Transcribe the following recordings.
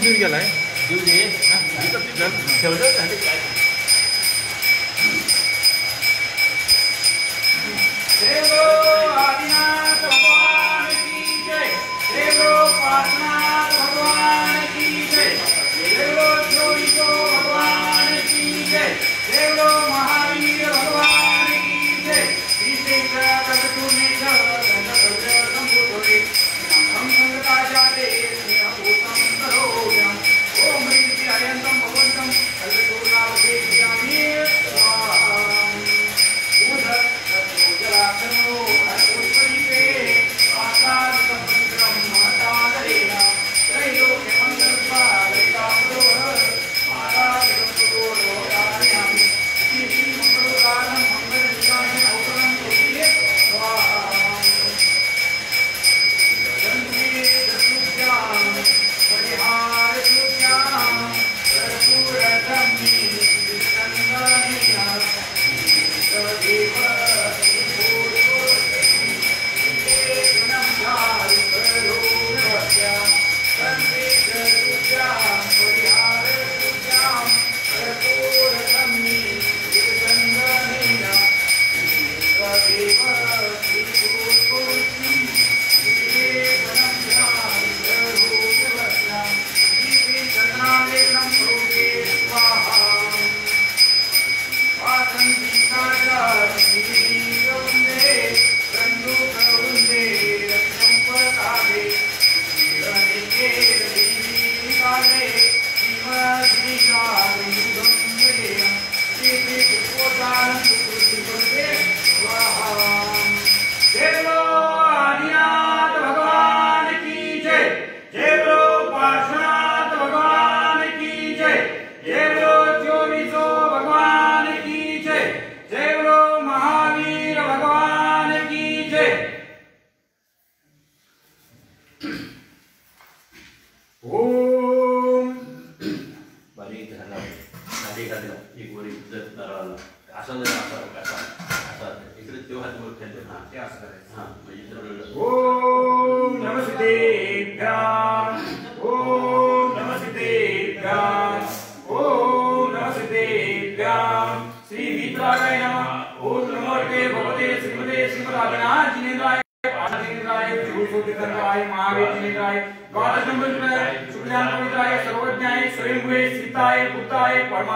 Özgür gel.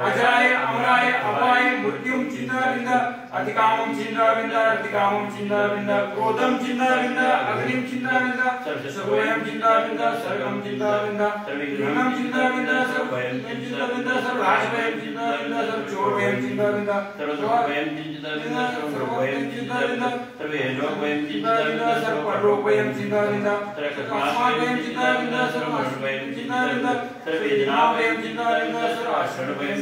അജായ അമരായ അപായ മൃത്യും ചിന്താവിന്ദ അധികാമം ചിന്താവിന്ദ അധികാമം ചിന്താവിന്ദ ക്രോധം ചിന്താവിന്ദ അഗ്നിം ചിന്താവിന്ദ സർവയം ചിന്താവിന്ദ സർവം ചിന്താവിന്ദ ഗ്രഹണം ചിന്താവിന്ദ സർവയം ചിന്താവിന്ദ സർവരാശവയം ചിന്താവിന്ദ സർവചോർവയം ചിന്താവിന്ദ സർവദുഃഖവയം ചിന്താവിന്ദ സർവഭയം ചിന്താവിന്ദ സർവേലോകവയം ചിന്താവിന്ദ സർവപരോപയം ചിന്താവിന്ദ സർവകാമാവയം ചിന്താവിന്ദ സർവമർവയം ചിന്താവിന്ദ സർവേജനാവയം ചിന്താവിന്ദ സർവാശ്രണവയം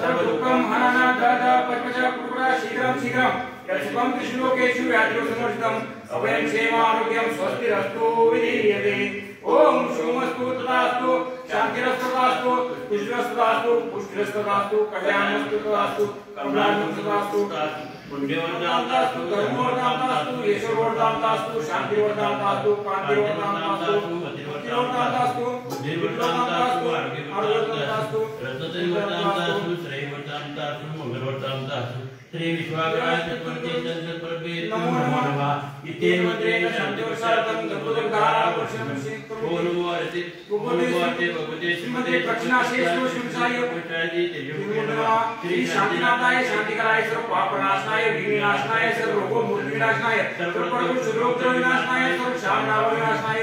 सर्वदुःखं हनन दद पद्मज कुरुरा शीघ्रं शीघ्रं। यशुकं कृष्णलोकेषु व्याधिरो समर्जितम्। अभयं क्षेमारोग्यं स्वस्तिरस्तु विधीयते। ॐ सोमस्तु तदास्तु शान्तिरस्तु तदास्तु पुष्टिरस्तु तदास्तु पुष्टिरस्तु तदास्तु कल्याणस्तु तदास्तु। करुणास्तु तदास्तु पुण्यवर्धान्तास्तु धर्मवर्धान्तास्तु यशोवर्धान्तास्तु शान्तिवर्धान्तास्तु कान्तिवर्धान्तास्तु भक्तिवर्धान्तास्तु बुद्धिवर्धान्तास्तु आरोग्यवर्धान्तास्तु रत्नवर्तान्तास्तु श्रेयवर्तान्तास्तु मंगलवर्तान्तास्तु श्री विश्वाकराय चतुर्थी चतुर्थे नमो नमः इत्येव ओ नमो अर्ति ओ नमो अर्ति भगवते श्रीमते दक्षिणाशेषो शिवसाय श्री शांतिनाथाय शांतिकराय सर्व पापनाशनाय विघ्ननाशनाय सर्व रोगो मूर्ति विनाशनाय सर्व प्रभु शुभोत्तर विनाशनाय सर्व शामनाव विनाशनाय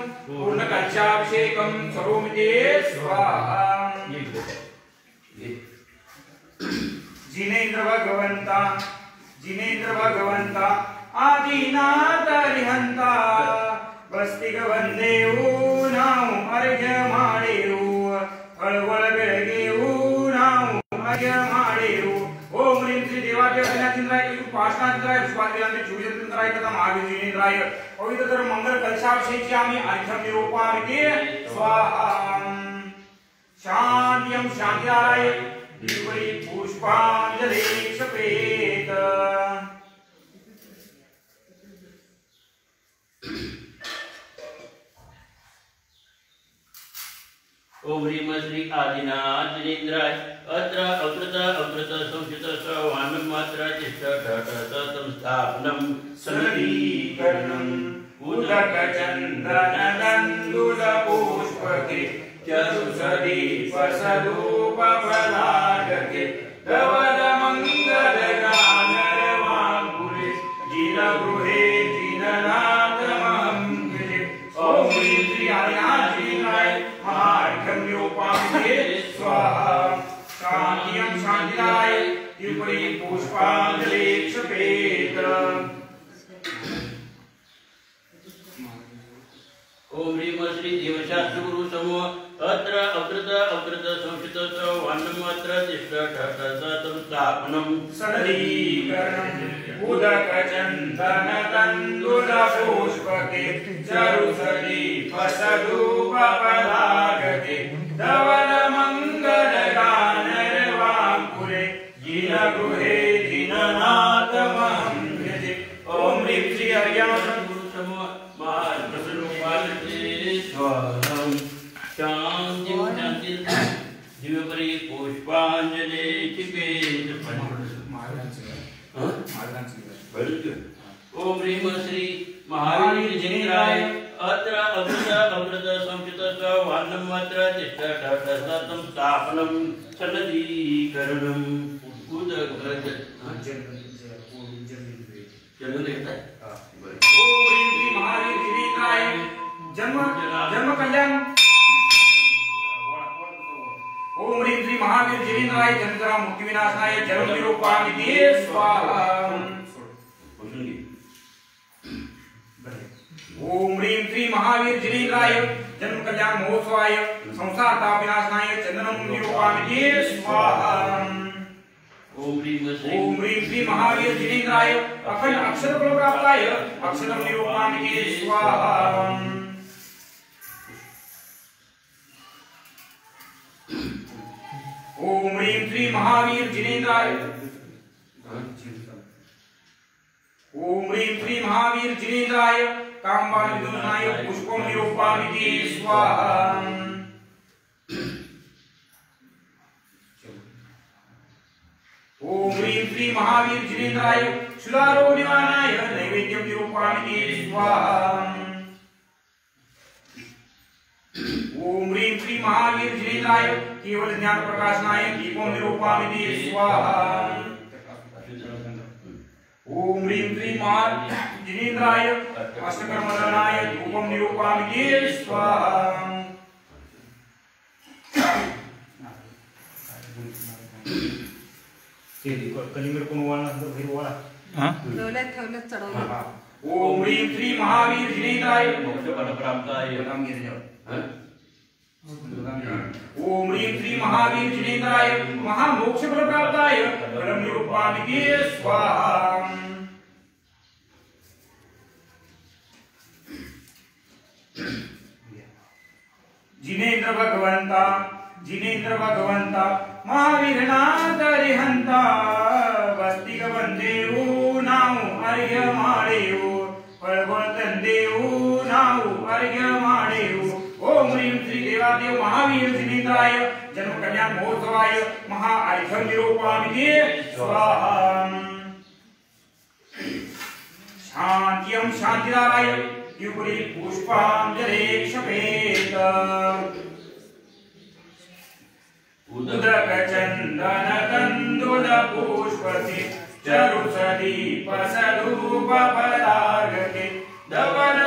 पूर्णकक्षाभिषेकं करोमि ते स्वाहा जिनेन्द्र भगवंता जिनेन्द्र भगवंता आदिनाथ हरिहंता बस्तिग वंदेऊ ನಾವು ಅರ್ಘ್ಯ ಮಾಡೆವು ಹಳವಳ ಬೆಳಗ್ಗೆವು ನಾವು ಅರ್ಘ್ಯ ಮಾಡೆವು ಓಂ ಹ್ರೀಂ ಶ್ರೀ ಇದು ಪಾಶಾಂತರ ಸ್ವಾದಿಯಾಮಿ ಚೂಯಂತರ ಕಥ ಮಾವಿಜಿನೇಂದ್ರಾಯ ಪವಿತ್ರ ಮಂಗಲ ಕಲಶಾಭಿಷೇಚ್ಯಾಮಿ ಅರ್ಘ್ಯಂ ನಿರೂಪಾಮಿತಿ ಸ್ವಾಹಾಂ ಶಾಂತ್ಯಂ ಶಾಂತಿರಾಯ ದಿವೈ ಪುಷ್ಪಾಂಜಲಿ ಕ್ಷಪೇತ पुष्पाञ्जलि सपेत ओम ह्रीम श्री आदिनाथ जिनेन्द्राय, अत्र अकृत अकृत संस्कृत सवानं मात्रा तिष्ठ ठ तं स्थापनं समीकरणम् उदकचन्दनदण्डुलपुष्पके समूह अत्र अकृत अकृत संस्कृत सवानं मात्रा तिष्ठ ठ तं स्थापनं सदीकरणम् उदकचन्दनतण्डुलपुष्पके चरुसदीपसदूपपलागके धवलमङ्गलगानरवाङ्कुरे जिनगृहे जिननाथमहं भजे ॐ ह्रीं श्री हरियाणं। गुरु समूह जन्म कल्याण महोत्सवाय संसार ताप विनाशनाय चंदनम निरूपामिते स्वाहा ओम ह्रीं श्री महावीर जिनेन्द्राय अखंड अक्षर बल प्राप्ताय अक्षरम निरूपामिते स्वाहा ओम ह्रीं श्री महावीर जिनेन्द्राय ओम ह्रीं श्री महावीर जिनेन्द्राय कामबाण पुष्पम निरूपामिति स्वाहा। ओम ह्रीं श्री महावीर जिनेन्द्राय शिलारोग निवारणाय नैवेद्यम निरूपामिति स्वाहा। ओम ह्रीं श्री महावीर जिनेन्द्राय केवल ज्ञान प्रकाशनाय दीपम निरूपामिति स्वाहा। ओम ह्रीं श्री महा जिनेन्द्राय अष्टकर्मदनाय धूपम निरूपामिते स्वाहा। कलिंगड कोण वाळला तर बाहेर वाळा हाँ। ठेवल्यात ठेवल्यात चढवलं ओम ह्रीं श्री महावीर जिनेन्द्राय मोक्ष फल प्राप्ताय ओम ह्रीं श्री महावीर जिनेन्द्राय महामोक्ष फल प्राप्ताय निरूपामिते स्वाहा। जिनेन्द्र भगवंता जिनेन्द्र भगवंता महावीर नाथ हरिहंता वस्तिक बंदेऊ माडेऊ फळगोळ देऊ नाऊ अर्घ्य माडेऊ ओम ह्रीं श्री देवादेव महावीर जिनेन्द्राय जन्म कल्याण महोत्सवाय महा अर्घ्य निरूपामिते स्वाहा। शांत्यं शांतिदाराय युगुरी पुष्पांजले क्षपेत उदक चंदन कंदुल पुष्पसे चरुसदीप सदूप पदार्घके धवल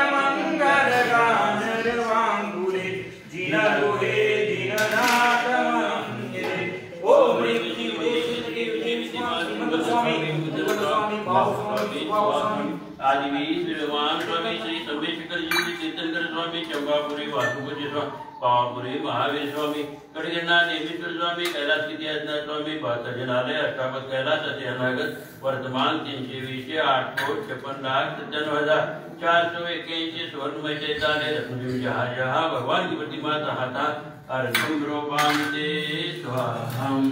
स्वामी चंपापुरी स्वामी पावापुरी महावीर स्वामी कड़गिरना देवीश्वर स्वामी कैलाश कितियासनाथ स्वामी भक्तजनालय अष्टापद कैलाश अति अनागत वर्तमान तीनशे वीसशे आठ कोट छप्पन लाख सत्त्याण्णव हज़ार चार सौ एक्क्याऐंशी स्वर्णमय चैतालय रत्नदेव जहाँ जहाँ भगवान की प्रतिमा तहाता अर्घ्यम रोपांते स्वाहम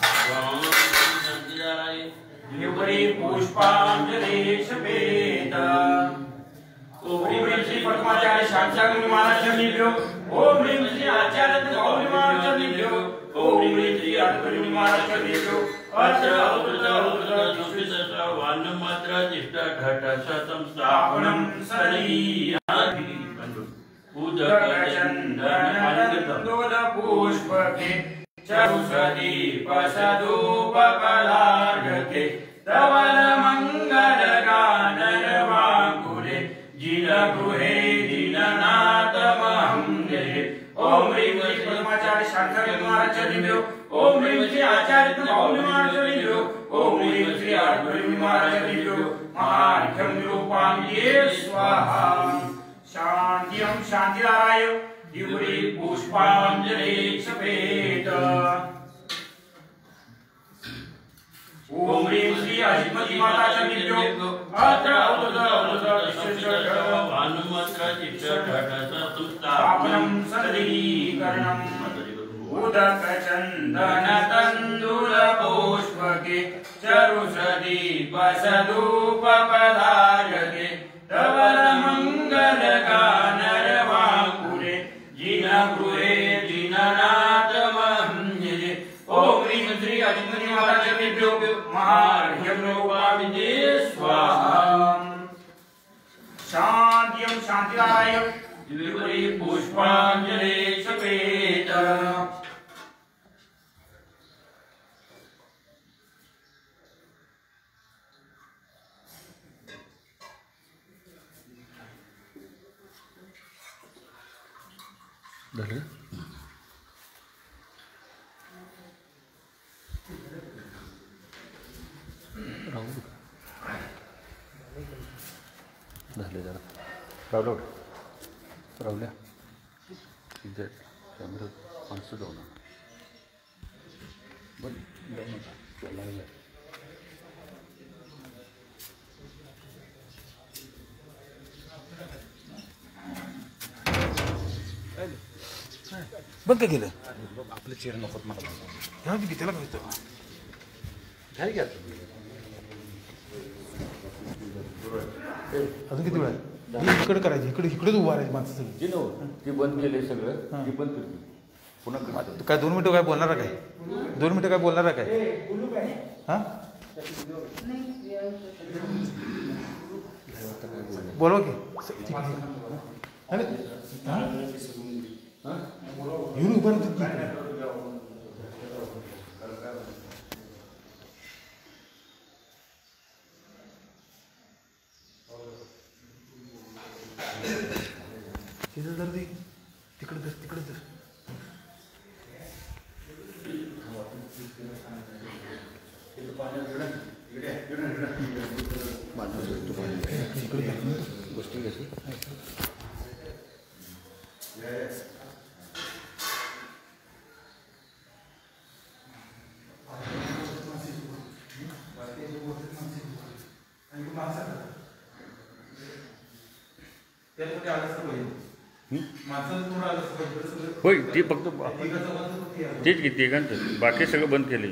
स्वाम शांतिदाराय युगरे पुष्पांजले क्षपेत ओम ह्रीं श्री पद्माचार्य शांताग्नि महाराज चरणेभ्यो ओम ह्रीं श्री आचार्य गौरी महाराज चरणेभ्यो ओम ह्रीं श्री अद्वैत महाराज अत्र जिन गृहे जिननाथ मङ्गे ओम ह्रीं श्री पद्माचार्य शांताग्नि महाराज चरणेभ्यो ओम ह्रीं श्री आचार्य गौरी महाराज चरणेभ्यो ओम ह्रीं श्री अद्वैत महाराज चरणेभ्यो महार्घ्यं निरूपामिते स्वाहा शान्त्यं शान्तिदाराय द्युरि पुष्पाञ्जलि क्षपेत ओम ह्रीं श्री अहिमति माता चरणेभ्यो अत्र अवृत अवृत विशेषः स्थापनं सदीकरणम् उदक चन्दन तण्डुल पुष्पके चरुषदीप सदूप पदार्घके धवल मङ्गल गानर वाङ्कुले जिन गृहे जिननाथ मह्ये ओम ह्रीं श्री अजितमणि माता महार्घ्यं लोपामिते स्वाहा शान्त्यं शान्तिदाय क्षपेत झालं राहू दे. झाले जरा राहुल्या उठ. राहुल्या इथे कॅमेरा माणसं जाऊ ना बरं जाऊ नका त्याला लागलं. बंद काय केलं? आपले चेअर नकोत मला. ह्या किती त्याला काय होतं? घ्या. अजून किती वेळ इकडे करायची इकडे इकडेच उभा राहायची माणसं सगळी. जी नो ती बंद केले सगळं ती बंद करते पुन्हा काय दोन मिनिटं काय बोलणार काय? दोन मिनिटं काय बोलणार काय? हा? बोलवा की. अरे, हा? राहतो की इकडे. तिथं जर ते तिकडे धर तिकडे धर गोष्टी कशी होय ते फक्त तेच घेते तिघांचं बाकी सगळं बंद केले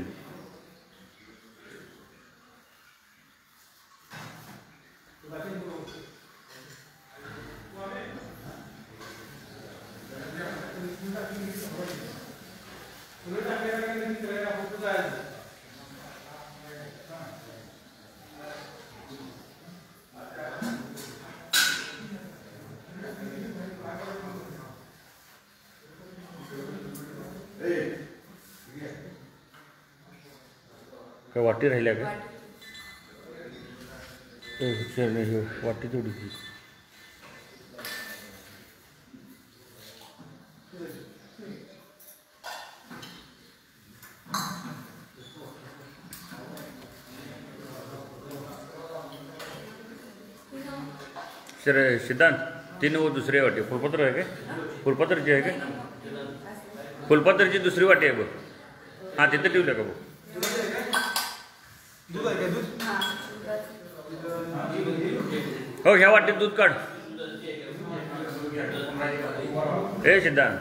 का ए, वाटी घे. सर सिद्धांत ती नव दुसरी वाटी। फुलपत्र आहे काय? फुलपत्रची आहे काय? फुलपत्रची दुसरी वाटी आहे बघ हाँ तिथं ठेवलं का बघ दूध आहे काय दूध हो दूध काढ. सिद्धांत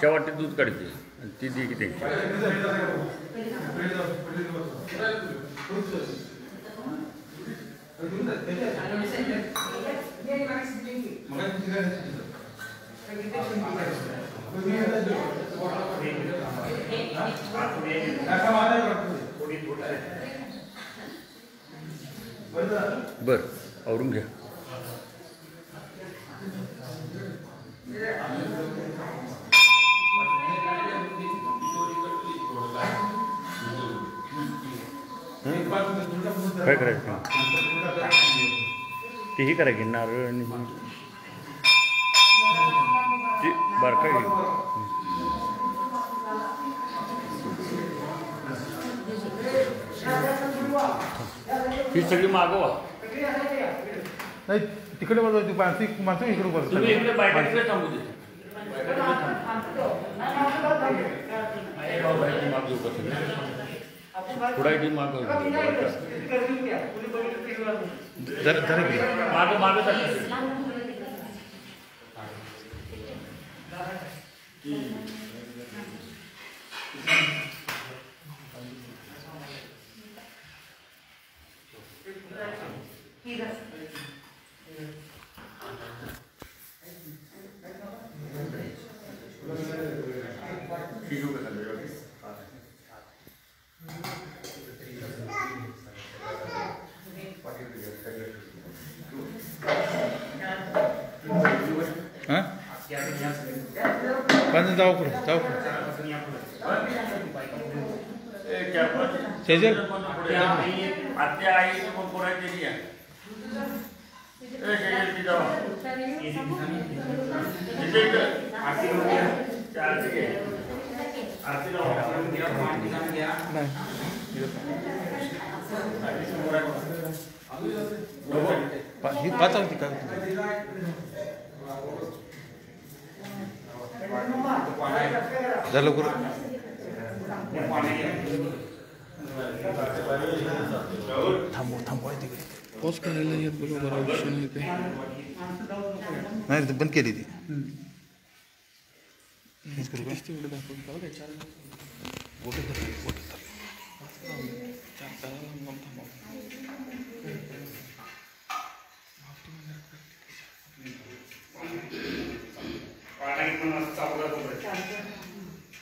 ह्या दूध काढते ती दे की बर आवरून घ्या. तेही करायची नारळ आणि ही. ती बारका ही सगळी मागवा नाही तिकडे ती माणसं माणसं इकडे बोलवा तुम्ही इकडे बायका तिकडे थांबू दे माग घेऊ का लावा. नाही. पा- ही पाच होती काय जरा लवकर थांबव थांबवाय तिकडे पॉज करायला येत बरोबर ऑप्शन येते नाही बंद केली ती तेवढं दाखवून जाऊ दे चार बोटं धर, बोटं धर. चार तारा लांब थांबव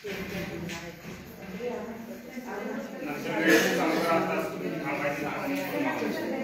नंतर वेळेचे संकट असतात तुम्ही थांबायचं आणि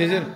हो